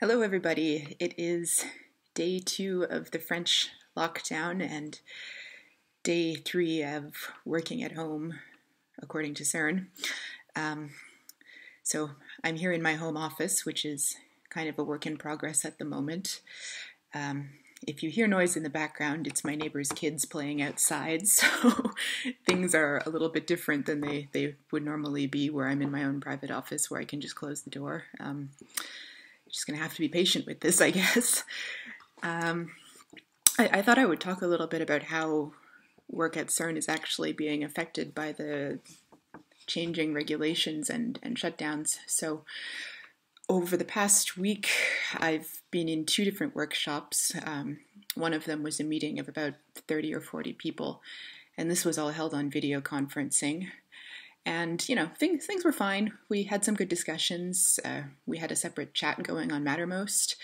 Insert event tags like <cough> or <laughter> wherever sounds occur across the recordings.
Hello, everybody. It is day two of the French lockdown and day three of working at home, according to CERN. Um, so I'm here in my home office, which is kind of a work in progress at the moment. Um, if you hear noise in the background, it's my neighbor's kids playing outside, <laughs> so things are a little bit different than they, they would normally be where I'm in my own private office where I can just close the door. Um, just going to have to be patient with this, I guess. Um, I, I, thought I would talk a little bit about how work at CERN is actually being affected by the changing regulations and, and shutdowns. So, over the past week, I've been in two different workshops. Um, one of them was a meeting of about 30 or 40 people, and this was all held on video conferencing. And, you know, things, things were fine. We had some good discussions. Uh, we had a separate chat going on Mattermost,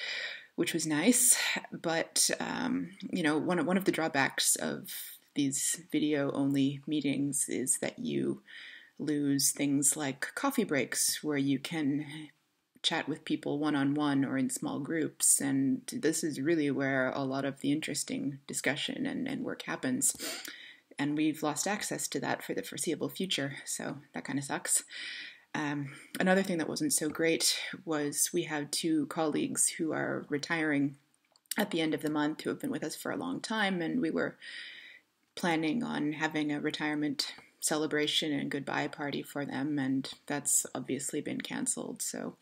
which was nice. But, um, you know, one, one of the drawbacks of these video only meetings is that you lose things like coffee breaks where you can chat with people one on one or in small groups. And this is really where a lot of the interesting discussion and, and work happens and we've lost access to that for the foreseeable future. So that kind of sucks. Um, another thing that wasn't so great was we have two colleagues who are retiring at the end of the month who have been with us for a long time, and we were planning on having a retirement celebration and goodbye party for them, and that's obviously been cancelled. So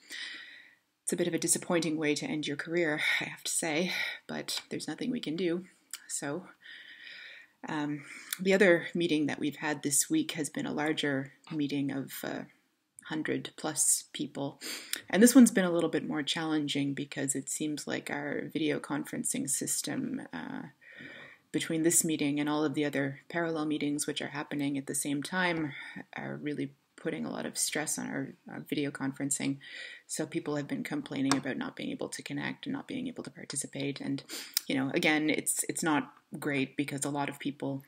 it's a bit of a disappointing way to end your career, I have to say, but there's nothing we can do. So um, the other meeting that we've had this week has been a larger meeting of uh, 100 plus people. And this one's been a little bit more challenging because it seems like our video conferencing system, uh, between this meeting and all of the other parallel meetings which are happening at the same time, are really putting a lot of stress on our, our, video conferencing. So people have been complaining about not being able to connect and not being able to participate. And you know, again, it's it's not great because a lot of people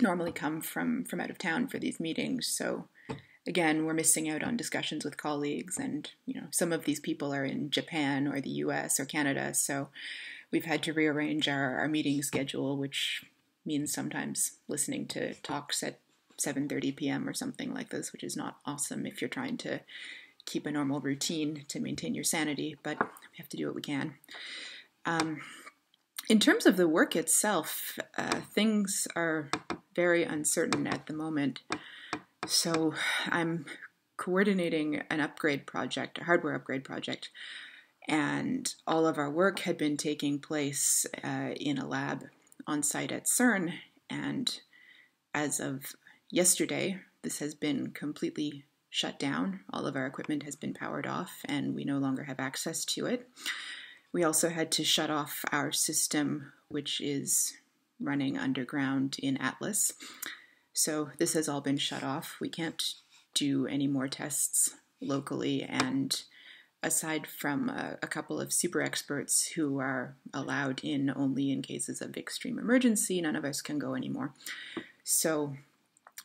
normally come from from out of town for these meetings. So again, we're missing out on discussions with colleagues, and you know, some of these people are in Japan or the U.S. or Canada. So we've had to rearrange our, our meeting schedule, which means sometimes listening to talks at 7:30 p.m. or something like this, which is not awesome if you're trying to keep a normal routine to maintain your sanity, but we have to do what we can. Um, in terms of the work itself, uh, things are very uncertain at the moment. So I'm coordinating an upgrade project, a hardware upgrade project, and all of our work had been taking place uh, in a lab on site at CERN. And as of Yesterday, this has been completely shut down. All of our equipment has been powered off, and we no longer have access to it. We also had to shut off our system, which is running underground in Atlas. So this has all been shut off. We can't do any more tests locally, and aside from a, a, couple of super experts who are allowed in only in cases of extreme emergency, none of us can go anymore. So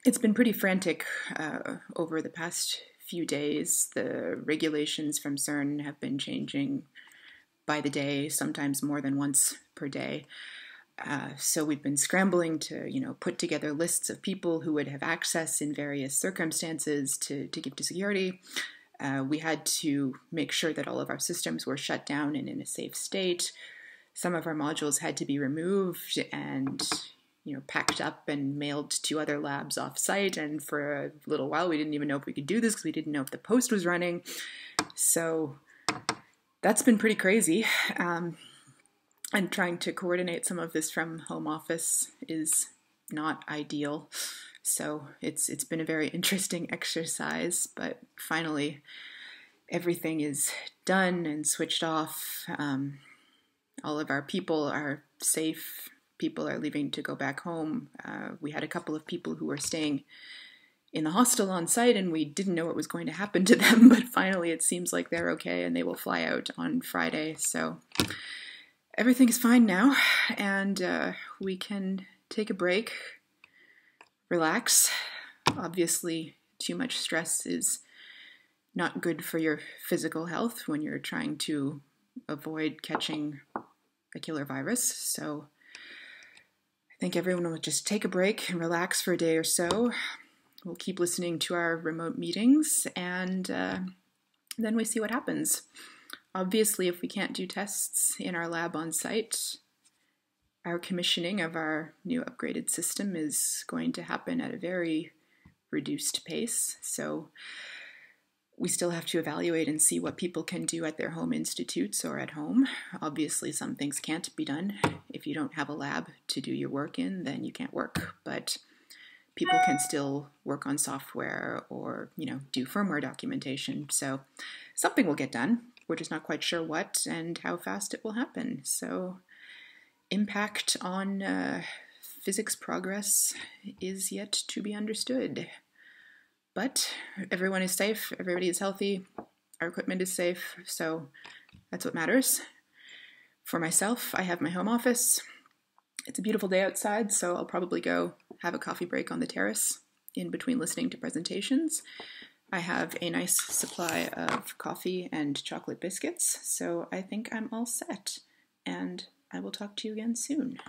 it's been pretty frantic uh, over the past few days. The regulations from CERN have been changing by the day, sometimes more than once per day. Uh, so we've been scrambling to, you know, put together lists of people who would have access in various circumstances to, to give to security. Uh, we had to make sure that all of our systems were shut down and in a safe state. Some of our modules had to be removed, and you know, packed up and mailed to other labs off site. And for a little while, we didn't even know if we could do this because we didn't know if the post was running. So that's been pretty crazy. Um, and trying to coordinate some of this from home office is not ideal. So it's it's been a very <laughs> interesting exercise, but finally everything is done and switched off. Um, all of our people are safe people are leaving to go back home. Uh, we had a couple of people who were staying in the hostel on site and we didn't know what was going to happen to them, <laughs> but finally it seems like they're okay and they will fly out on Friday. So everything is fine now and uh, we can take a break, relax. Obviously, too much stress is not good for your physical health when you're trying to avoid catching a killer virus. So think everyone will just take a break and relax for a day or so. We'll keep listening to our remote meetings and uh, then we see what happens. Obviously, if we can't do tests in our lab on site, our commissioning of our new upgraded system is going to happen at a very reduced pace. So we still have to evaluate and see what people can do at their home institutes or at home. Obviously, some things can't be done. If you don't have a lab to do your work in, then you can't work. But people can still work on software or, you know, do firmware documentation. So something will get done. We're just not quite sure what and how fast it will happen. So impact on uh, physics progress is yet to be understood. But everyone is safe, everybody is healthy, our equipment is safe, so that's what matters. For myself, I have my home office. It's a beautiful day outside, so I'll probably go have a coffee break on the terrace in between listening to presentations. I have a nice supply of coffee and chocolate biscuits, so I think I'm all set. And I will talk to you again soon.